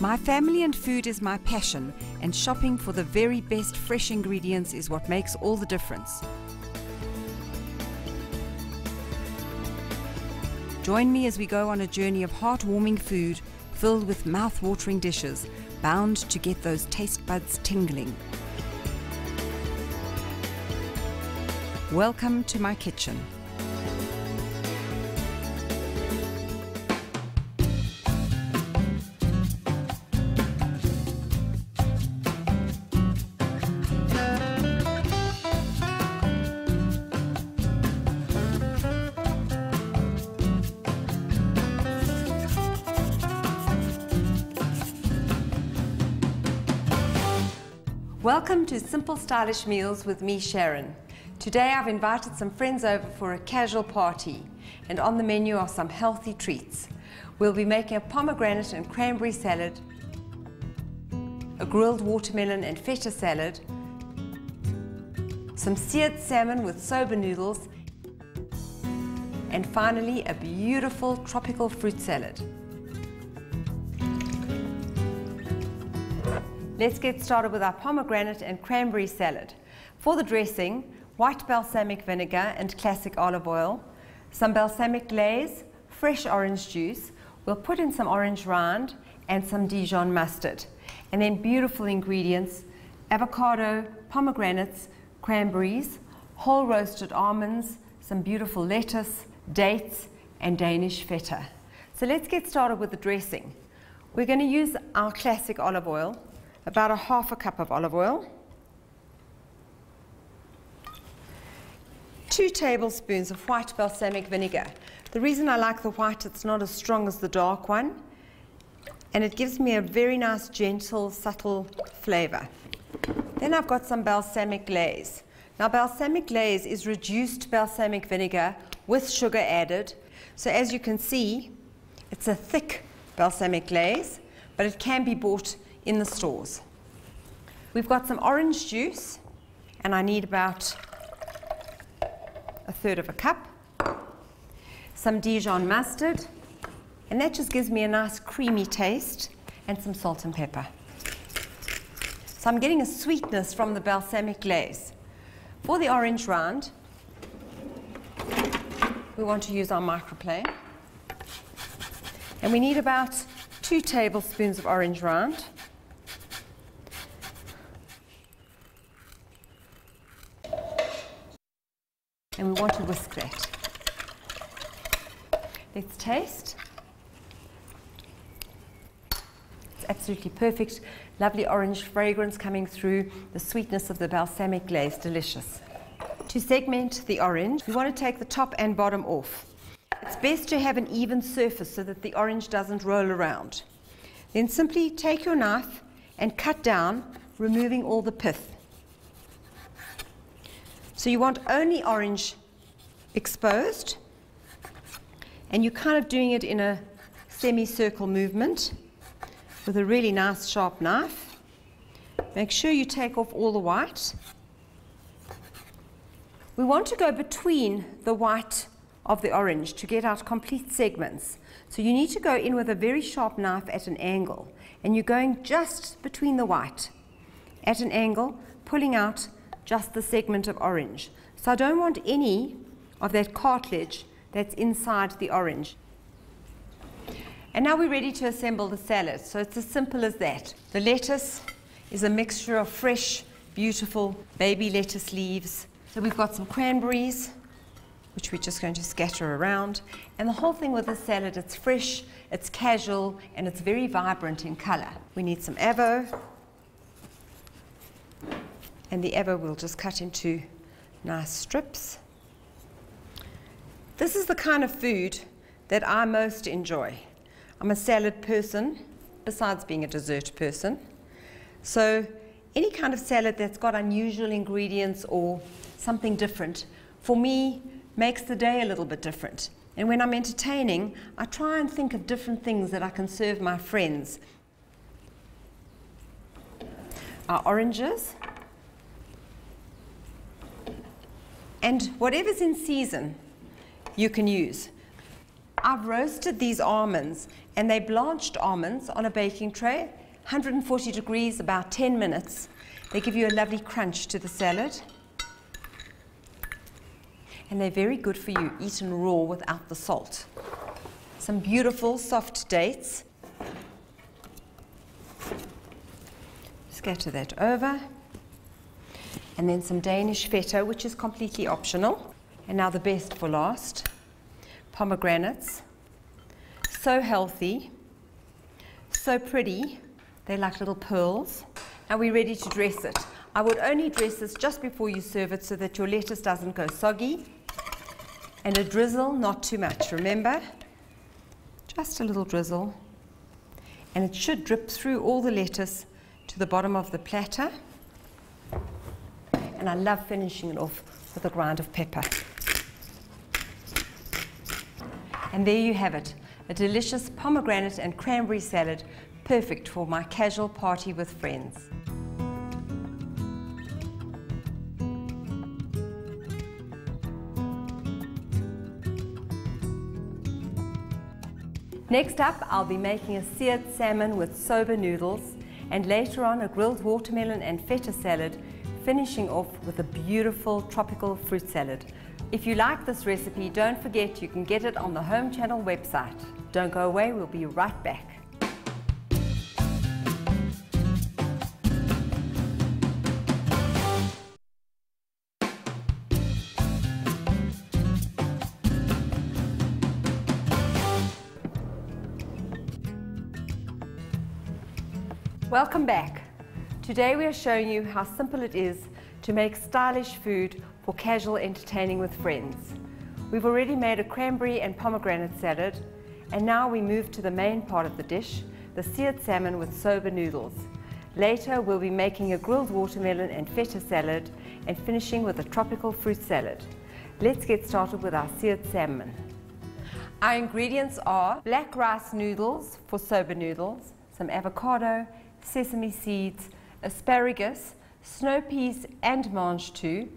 My family and food is my passion, and shopping for the very best fresh ingredients is what makes all the difference. Join me as we go on a journey of heartwarming food filled with mouth-watering dishes, bound to get those taste buds tingling. Welcome to my kitchen. Welcome to Simple Stylish Meals with me, Sharon. Today I've invited some friends over for a casual party, and on the menu are some healthy treats. We'll be making a pomegranate and cranberry salad, a grilled watermelon and feta salad, some seared salmon with soba noodles, and finally a beautiful tropical fruit salad. Let's get started with our pomegranate and cranberry salad. For the dressing, white balsamic vinegar and classic olive oil, some balsamic glaze, fresh orange juice, we'll put in some orange rind and some Dijon mustard. And then beautiful ingredients, avocado, pomegranates, cranberries, whole roasted almonds, some beautiful lettuce, dates, and Danish feta. So let's get started with the dressing. We're going to use our classic olive oil, about a half a cup of olive oil, two tablespoons of white balsamic vinegar. The reason I like the white, it's not as strong as the dark one, and it gives me a very nice, gentle, subtle flavor. Then I've got some balsamic glaze. Now balsamic glaze is reduced balsamic vinegar with sugar added. So as you can see, it's a thick balsamic glaze, but it can be bought in the stores. We've got some orange juice, and I need about a third of a cup. Some Dijon mustard, and that just gives me a nice creamy taste, and some salt and pepper. So I'm getting a sweetness from the balsamic glaze. For the orange rind, we want to use our microplane. And we need about two tablespoons of orange rind. And we want to whisk that. Let's taste. It's absolutely perfect. Lovely orange fragrance coming through, the sweetness of the balsamic glaze, delicious. To segment the orange, we want to take the top and bottom off. It's best to have an even surface so that the orange doesn't roll around. Then simply take your knife and cut down, removing all the pith. So you want only orange exposed, and you're kind of doing it in a semicircle movement with a really nice sharp knife. Make sure you take off all the white. We want to go between the white of the orange to get out complete segments. So you need to go in with a very sharp knife at an angle, and you're going just between the white at an angle, pulling out just the segment of orange. So I don't want any of that cartilage that's inside the orange. And now we're ready to assemble the salad. So it's as simple as that. The lettuce is a mixture of fresh, beautiful baby lettuce leaves. So we've got some cranberries, which we're just going to scatter around. And the whole thing with the salad, it's fresh, it's casual, and it's very vibrant in color. We need some avo, and the avo we'll just cut into nice strips. This is the kind of food that I most enjoy. I'm a salad person, besides being a dessert person. So any kind of salad that's got unusual ingredients or something different, for me, makes the day a little bit different. And when I'm entertaining, I try and think of different things that I can serve my friends. Our oranges, and whatever's in season you can use. I've roasted these almonds and they blanched almonds on a baking tray, 140 degrees, about 10 minutes. They give you a lovely crunch to the salad. And they're very good for you eaten raw without the salt. Some beautiful soft dates. Scatter that over. And then some Danish feta, which is completely optional. And now the best for last pomegranates. So healthy, so pretty. They're like little pearls. And we're ready to dress it. I would only dress this just before you serve it so that your lettuce doesn't go soggy. And a drizzle, not too much, remember? Just a little drizzle. And it should drip through all the lettuce to the bottom of the platter. And I love finishing it off with a grind of pepper. And there you have it, a delicious pomegranate and cranberry salad, perfect for my casual party with friends. Next up, I'll be making a seared salmon with soba noodles and later on a grilled watermelon and feta salad, finishing off with a beautiful tropical fruit salad. If you like this recipe, don't forget you can get it on the Home Channel website. Don't go away, we'll be right back. Welcome back. Today we are showing you how simple it is to make stylish food for casual entertaining with friends. We've already made a cranberry and pomegranate salad, and now we move to the main part of the dish, the seared salmon with soba noodles. Later, we'll be making a grilled watermelon and feta salad and finishing with a tropical fruit salad. Let's get started with our seared salmon. Our ingredients are black rice noodles for soba noodles, some avocado, sesame seeds, asparagus, snow peas and mange tout,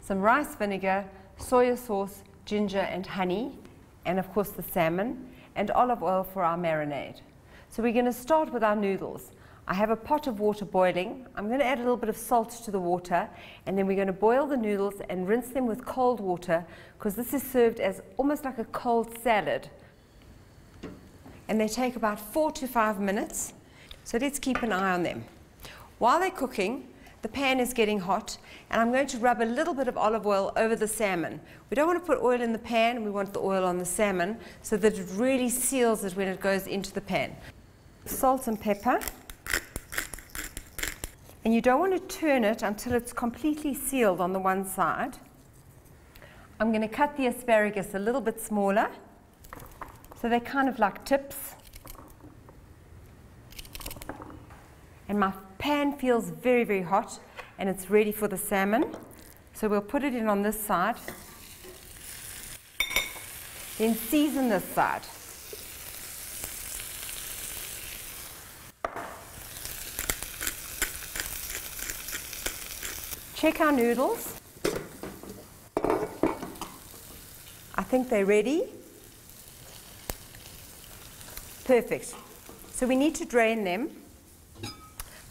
some rice vinegar, soya sauce, ginger and honey, and of course the salmon, and olive oil for our marinade. So we're going to start with our noodles. I have a pot of water boiling. I'm going to add a little bit of salt to the water, and then we're going to boil the noodles and rinse them with cold water, because this is served as almost like a cold salad. And they take about four to five minutes, so let's keep an eye on them. While they're cooking, the pan is getting hot and I'm going to rub a little bit of olive oil over the salmon. We don't want to put oil in the pan, we want the oil on the salmon so that it really seals it when it goes into the pan. Salt and pepper. And you don't want to turn it until it's completely sealed on the one side. I'm going to cut the asparagus a little bit smaller so they're kind of like tips. And my pan feels very, very hot and it's ready for the salmon. So we'll put it in on this side. Then season this side. Check our noodles. I think they're ready. Perfect. So we need to drain them.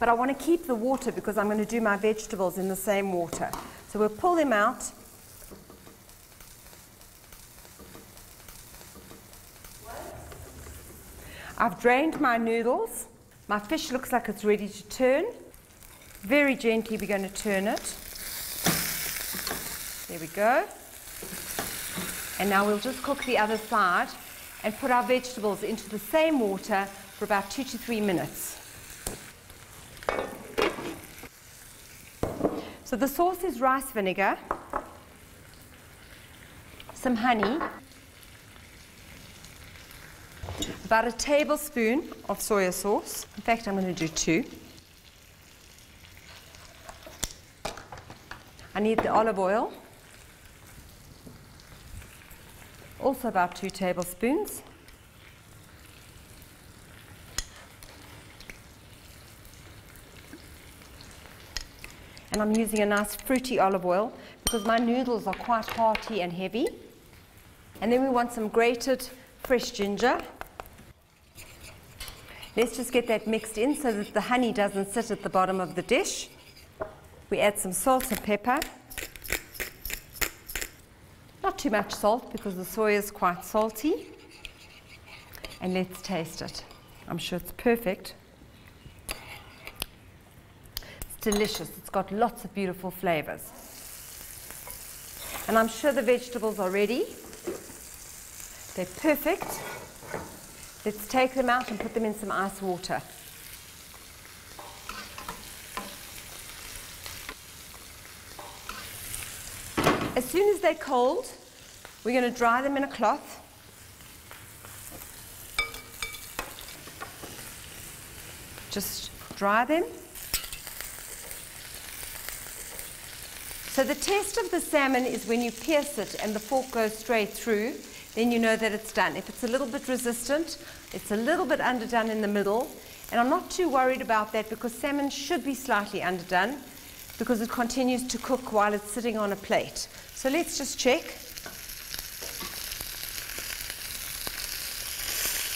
But I want to keep the water because I'm going to do my vegetables in the same water. So we'll pull them out. I've drained my noodles. My fish looks like it's ready to turn. Very gently we're going to turn it. There we go. And now we'll just cook the other side and put our vegetables into the same water for about two to three minutes. So the sauce is rice vinegar, some honey, about a tablespoon of soya sauce. In fact, I'm going to do two. I need the olive oil, also about two tablespoons. And I'm using a nice fruity olive oil because my noodles are quite hearty and heavy. And then we want some grated fresh ginger. Let's just get that mixed in so that the honey doesn't sit at the bottom of the dish. We add some salt and pepper. Not too much salt because the soy is quite salty. And let's taste it. I'm sure it's perfect. It's delicious. It's got lots of beautiful flavors. And I'm sure the vegetables are ready. They're perfect. Let's take them out and put them in some ice water. As soon as they're cold, we're going to dry them in a cloth. Just dry them. So the test of the salmon is when you pierce it and the fork goes straight through, then you know that it's done. If it's a little bit resistant, it's a little bit underdone in the middle, and I'm not too worried about that because salmon should be slightly underdone because it continues to cook while it's sitting on a plate. So let's just check.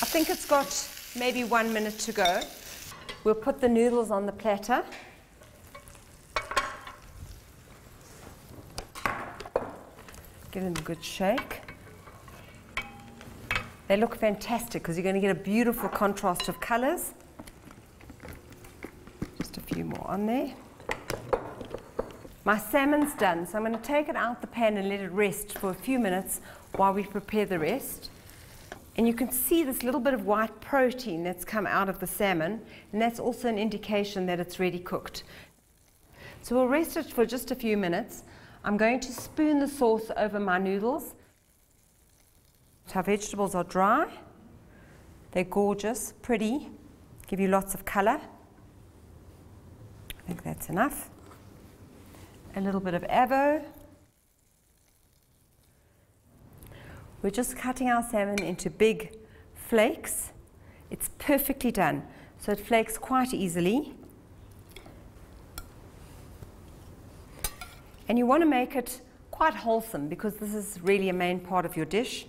I think it's got maybe one minute to go. We'll put the noodles on the platter. Give them a good shake. They look fantastic because you're going to get a beautiful contrast of colors. Just a few more on there. My salmon's done, so I'm going to take it out the pan and let it rest for a few minutes while we prepare the rest. And you can see this little bit of white protein that's come out of the salmon, and that's also an indication that it's ready cooked. So we'll rest it for just a few minutes. I'm going to spoon the sauce over my noodles. Our vegetables are dry. They're gorgeous, pretty, give you lots of color. I think that's enough. A little bit of avo. We're just cutting our salmon into big flakes. It's perfectly done, so it flakes quite easily. And you want to make it quite wholesome because this is really a main part of your dish.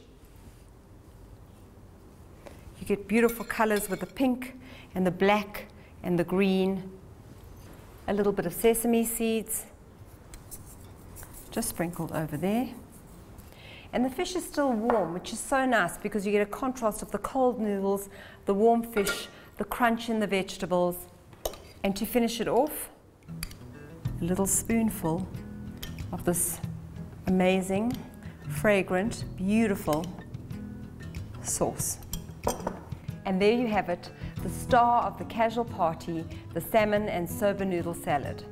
You get beautiful colors with the pink and the black and the green. A little bit of sesame seeds, just sprinkled over there. And the fish is still warm, which is so nice because you get a contrast of the cold noodles, the warm fish, the crunch in the vegetables. And to finish it off, a little spoonful of this amazing, fragrant, beautiful sauce. And there you have it, the star of the casual party, the salmon and soba noodle salad.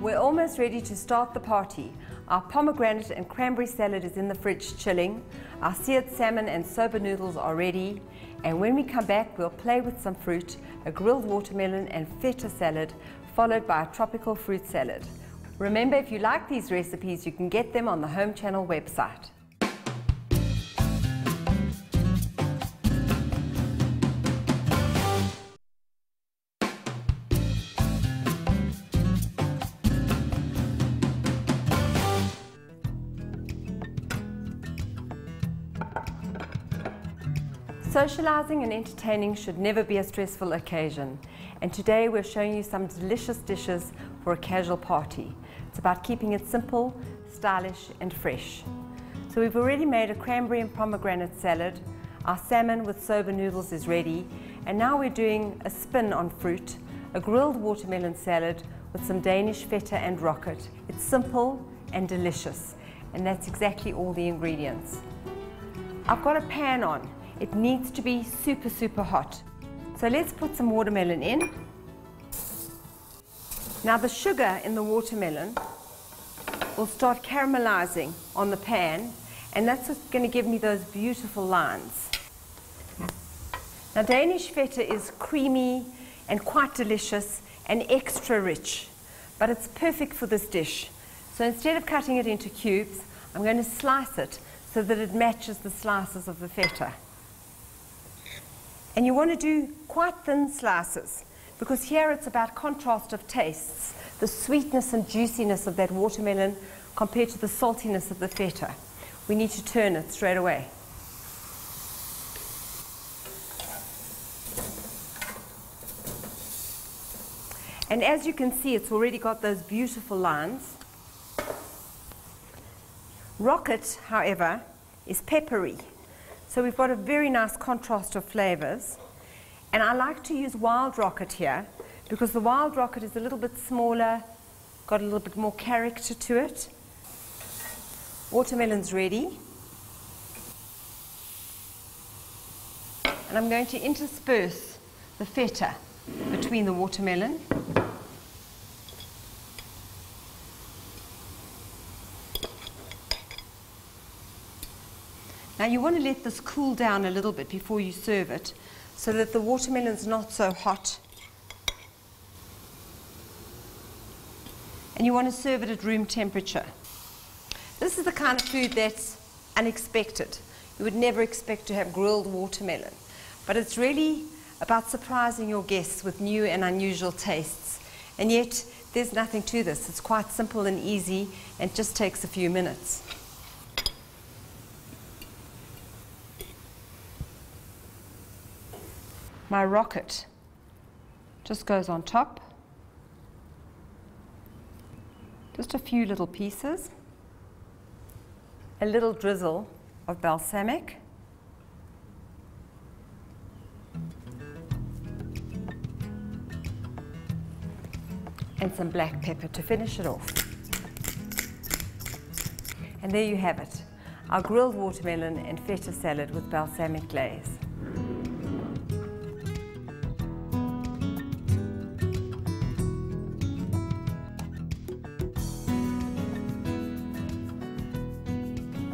We're almost ready to start the party. Our pomegranate and cranberry salad is in the fridge chilling. Our seared salmon and soba noodles are ready. And when we come back, we'll play with some fruit, a grilled watermelon and feta salad, followed by a tropical fruit salad. Remember, if you like these recipes, you can get them on the Home Channel website. Socializing and entertaining should never be a stressful occasion. And today we're showing you some delicious dishes for a casual party. It's about keeping it simple, stylish and fresh. So we've already made a cranberry and pomegranate salad. Our salmon with soba noodles is ready. And now we're doing a spin on fruit, a grilled watermelon salad with some Danish feta and rocket. It's simple and delicious. And that's exactly all the ingredients. I've got a pan on it needs to be super, super hot. So let's put some watermelon in. Now the sugar in the watermelon will start caramelizing on the pan and that's what's going to give me those beautiful lines. Now Danish feta is creamy and quite delicious and extra rich, but it's perfect for this dish. So instead of cutting it into cubes, I'm going to slice it so that it matches the slices of the feta. And you want to do quite thin slices because here it's about contrast of tastes, the sweetness and juiciness of that watermelon compared to the saltiness of the feta. We need to turn it straight away. And as you can see, it's already got those beautiful lines. Rocket, however, is peppery. So we've got a very nice contrast of flavors. And I like to use wild rocket here because the wild rocket is a little bit smaller, got a little bit more character to it. Watermelon's ready. And I'm going to intersperse the feta between the watermelon. Now you want to let this cool down a little bit before you serve it so that the watermelon's not so hot. And you want to serve it at room temperature. This is the kind of food that's unexpected. You would never expect to have grilled watermelon. But it's really about surprising your guests with new and unusual tastes. And yet, there's nothing to this. It's quite simple and easy and just takes a few minutes. My rocket just goes on top. Just a few little pieces. A little drizzle of balsamic. and some black pepper to finish it off. And there you have it, our grilled watermelon and feta salad with balsamic glaze.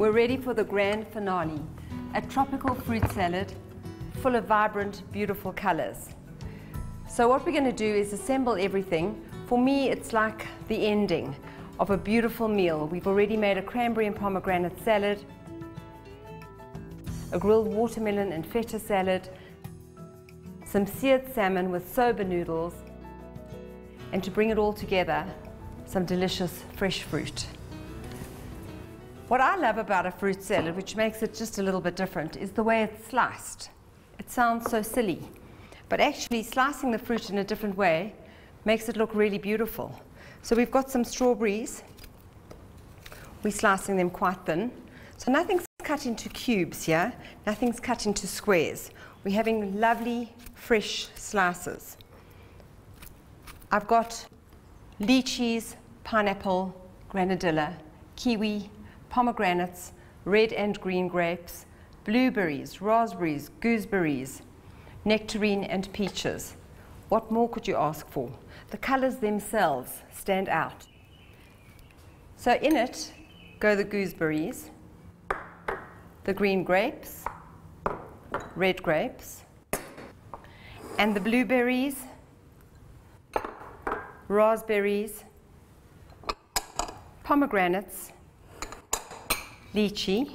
We're ready for the grand finale, a tropical fruit salad full of vibrant, beautiful colors. So what we're going to do is assemble everything for me, it's like the ending of a beautiful meal. We've already made a cranberry and pomegranate salad, a grilled watermelon and feta salad, some seared salmon with soba noodles, and to bring it all together, some delicious fresh fruit. What I love about a fruit salad, which makes it just a little bit different, is the way it's sliced. It sounds so silly, but actually slicing the fruit in a different way makes it look really beautiful. So we've got some strawberries. We're slicing them quite thin. So nothing's cut into cubes here, nothing's cut into squares. We're having lovely fresh slices. I've got lychees, pineapple, granadilla, kiwi, pomegranates, red and green grapes, blueberries, raspberries, gooseberries, nectarine and peaches. What more could you ask for? the colors themselves stand out. So in it go the gooseberries, the green grapes, red grapes, and the blueberries, raspberries, pomegranates, lychee.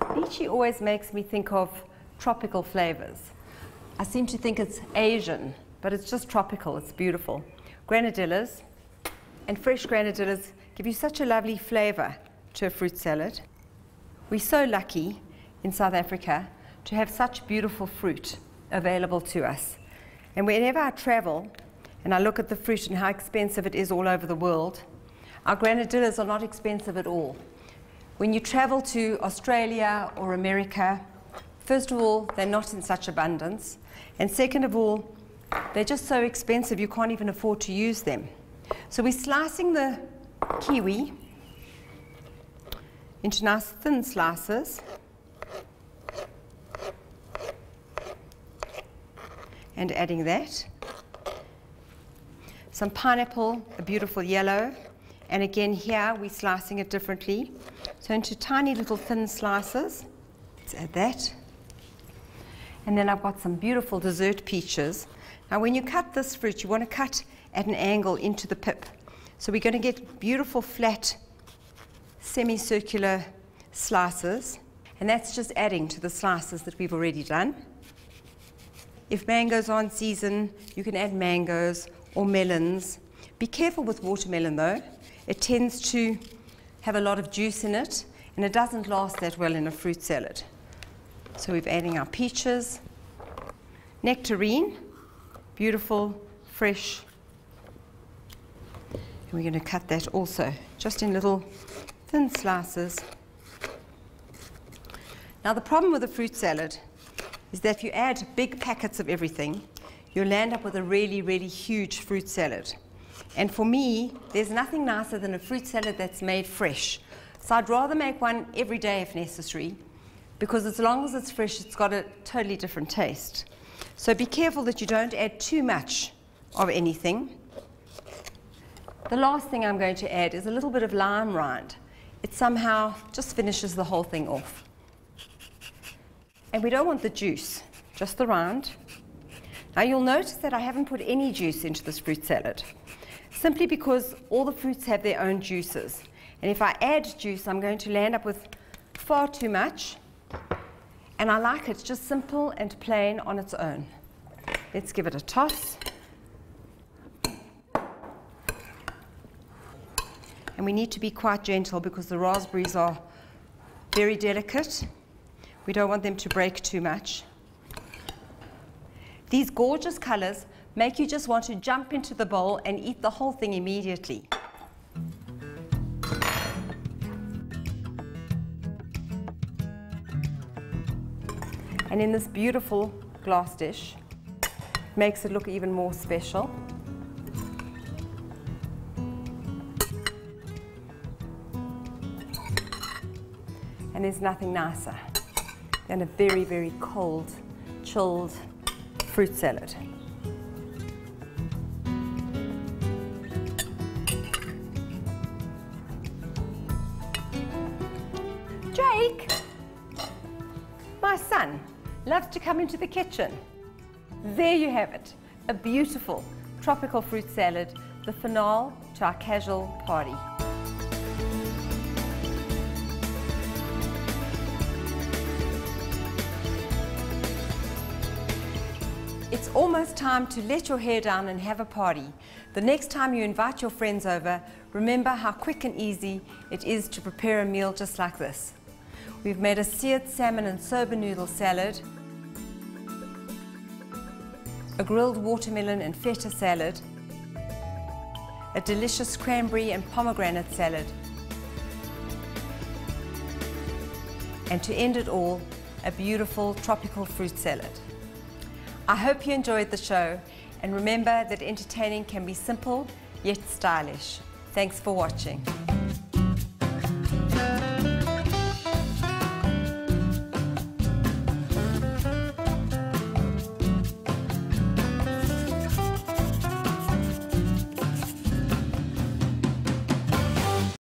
Lychee always makes me think of tropical flavors. I seem to think it's Asian but it's just tropical, it's beautiful. Granadillas and fresh granadillas give you such a lovely flavor to a fruit salad. We're so lucky in South Africa to have such beautiful fruit available to us. And whenever I travel and I look at the fruit and how expensive it is all over the world, our granadillas are not expensive at all. When you travel to Australia or America, first of all, they're not in such abundance. And second of all, they're just so expensive you can't even afford to use them. So we're slicing the kiwi into nice thin slices. And adding that. Some pineapple, a beautiful yellow. And again here we're slicing it differently. So into tiny little thin slices. Let's add that. And then I've got some beautiful dessert peaches. Now when you cut this fruit, you want to cut at an angle into the pip. So we're going to get beautiful flat semicircular slices, and that's just adding to the slices that we've already done. If mangoes are in season, you can add mangoes or melons. Be careful with watermelon though. It tends to have a lot of juice in it and it doesn't last that well in a fruit salad. So we're adding our peaches, nectarine, beautiful, fresh. And we're going to cut that also, just in little thin slices. Now the problem with a fruit salad is that if you add big packets of everything, you'll end up with a really, really huge fruit salad. And for me, there's nothing nicer than a fruit salad that's made fresh. So I'd rather make one every day if necessary, because as long as it's fresh, it's got a totally different taste. So be careful that you don't add too much of anything. The last thing I'm going to add is a little bit of lime rind. It somehow just finishes the whole thing off. And we don't want the juice, just the rind. Now you'll notice that I haven't put any juice into this fruit salad, simply because all the fruits have their own juices. And if I add juice, I'm going to land up with far too much. And I like it just simple and plain on its own. Let's give it a toss. And we need to be quite gentle because the raspberries are very delicate. We don't want them to break too much. These gorgeous colors make you just want to jump into the bowl and eat the whole thing immediately. And in this beautiful glass dish, makes it look even more special. And there's nothing nicer than a very, very cold, chilled fruit salad. Come into the kitchen. There you have it, a beautiful tropical fruit salad, the finale to our casual party. It's almost time to let your hair down and have a party. The next time you invite your friends over, remember how quick and easy it is to prepare a meal just like this. We've made a seared salmon and soba noodle salad, a grilled watermelon and feta salad, a delicious cranberry and pomegranate salad, and to end it all, a beautiful tropical fruit salad. I hope you enjoyed the show and remember that entertaining can be simple yet stylish. Thanks for watching.